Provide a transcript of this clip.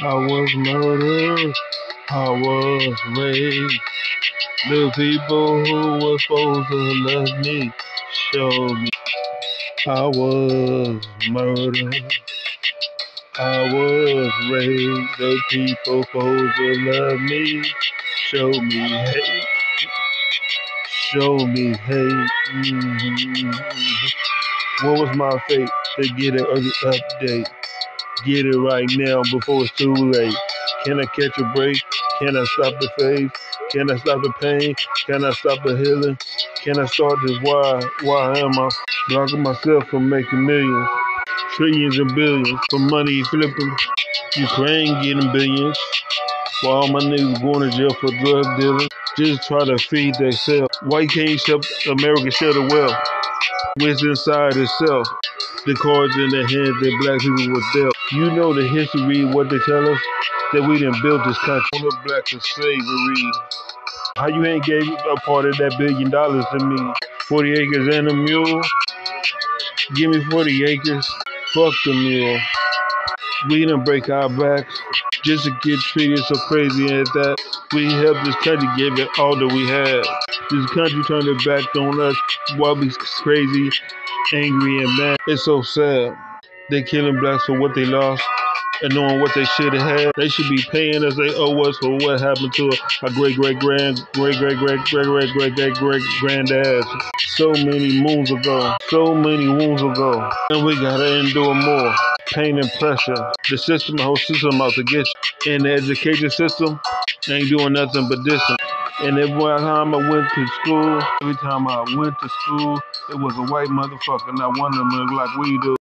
I was murdered. I was raped. The people who were supposed to love me showed me. I was murdered. I was raped. The people supposed to love me showed me hate. Show me hate. Mhm. What was my fate to get an update? Get it right now before it's too late. Can I catch a break? Can I stop the phase? Can I stop the pain? Can I stop the healing? Can I start this? Why? Why am I blocking myself from making millions, trillions and billions from money flipping? Ukraine getting billions. While my niggas going to jail for drug dealing, just try to feed themselves. Why can't help America share the wealth? What's inside itself? The cards in the hands that black people were dealt. You know the history, what they tell us, that we didn't build this country. All the black to slavery. How you ain't gave a part of that billion dollars to me? 40 acres and a mule? Give me 40 acres. Fuck the mule. We didn't break our backs just to get treated so crazy at that. We helped this country give it all that we had. This country turned its back on us while we crazy, angry, and mad. It's so sad. They killing blacks for what they lost and knowing what they should have had. They should be paying us. They owe us for what happened to our great great grand great great great great great great great great granddads so many moons ago. So many moons ago. And we gotta endure more. Pain and pressure. The system, the whole system out to get you. And the education system ain't doing nothing but this. And every time I went to school, every time I went to school, it was a white motherfucker. Not one of them looked like we do.